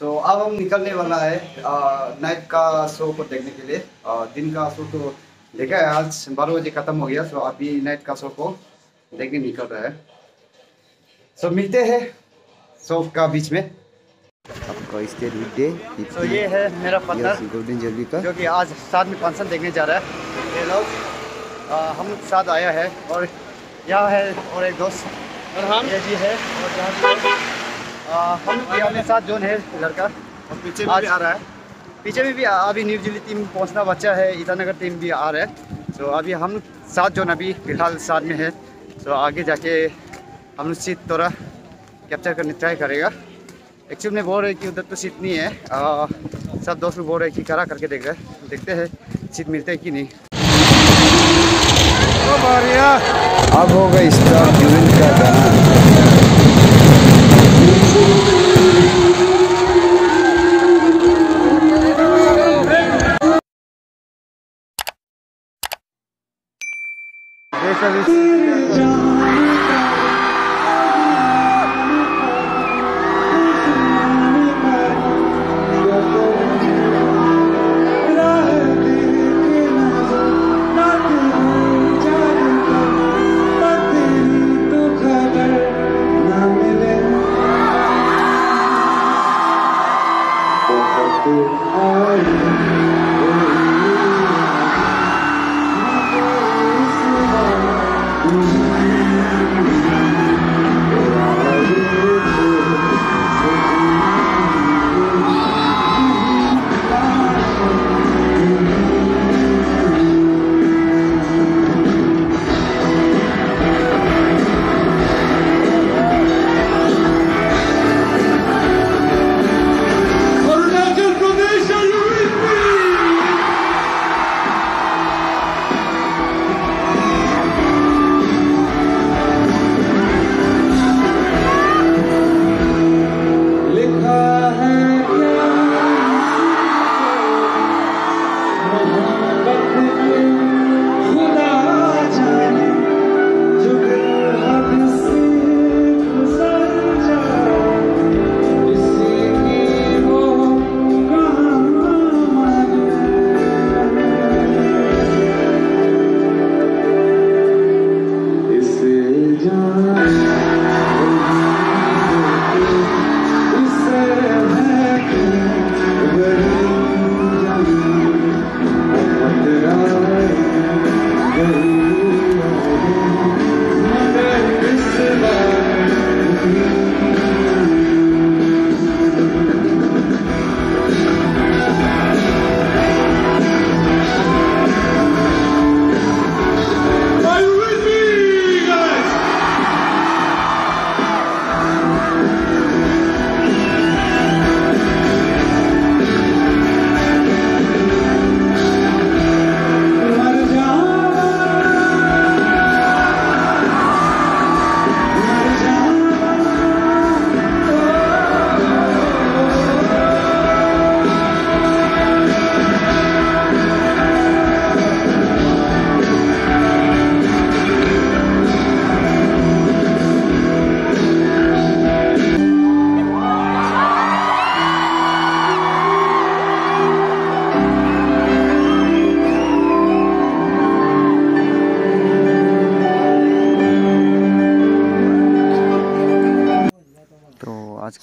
सो so, अब हम निकलने वाला है नाइट का शो को देखने के लिए। आ, दिन का शो तो देखा है आज बारह बजे खत्म हो गया सो so, अभी नाइट का शो को देखने निकल रहा है। सो so, मिलते हैं शो का बीच में। आपका स्टेट डे तो ये है मेरा पत्थर। गोल्डन जल्दी का। जो कि आज साथ में फ़ंक्शन देखने जा रहा है। ये लोग हम साथ आया है और यहाँ है और एक दोस्त। और हम? ये भी है और यहाँ हम भी अपने साथ जोन है लड़का। और पीछे में आज- भी आ रहा है। पीछे में भी अभी न्यू दिल्ली टीम पहुँचना बच्चा है ईटानगर टीम भी आ रहा है। तो अभी हम सात जोन अभी फ़िलहाल साथ में है। तो आगे जाके हम लोग सीट थोड़ा कैप्चर करने ट्राई करेगा। एक्चुअली में बोल रहे कि उधर तो सीट नहीं है। आ, सब दोस्त लोग बोल रहे कि करा करके देख रहे हैं। देखते हैं सीट मिलते है कि नहीं। अब होगा स्टार ड्यूरिंग का गाना Gracias.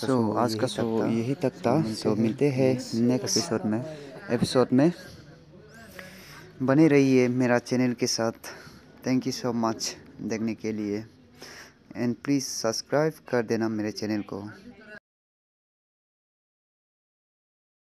तो आज का So, शो आज का यही तक था। यही तक था। सो मिलते हैं नेक्स्ट एपिसोड में। एपिसोड में। बने रहिए मेरा चैनल के साथ। थैंक यू सो मच देखने के लिए। एंड प्लीज़ सब्सक्राइब कर देना मेरे चैनल को।